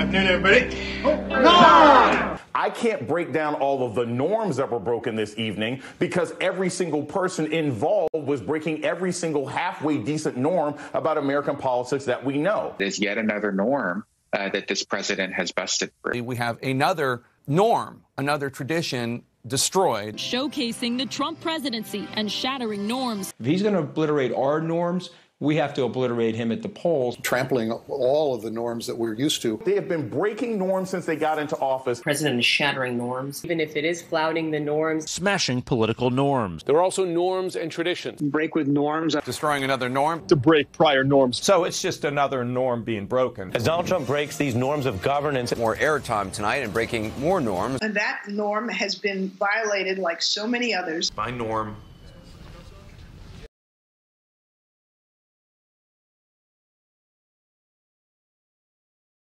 Afternoon, everybody. I can't break down all of the norms that were broken this evening because every single person involved was breaking every single halfway decent norm about American politics that we know. There's yet another norm uh, that this president has busted through. We have another norm, another tradition destroyed. Showcasing the Trump presidency and shattering norms. If he's going to obliterate our norms, we have to obliterate him at the polls. Trampling all of the norms that we're used to. They have been breaking norms since they got into office. President is shattering norms. Even if it is flouting the norms. Smashing political norms. There are also norms and traditions. Break with norms. Destroying another norm. To break prior norms. So it's just another norm being broken. As Donald Trump breaks these norms of governance. More airtime tonight and breaking more norms. And that norm has been violated like so many others. By norm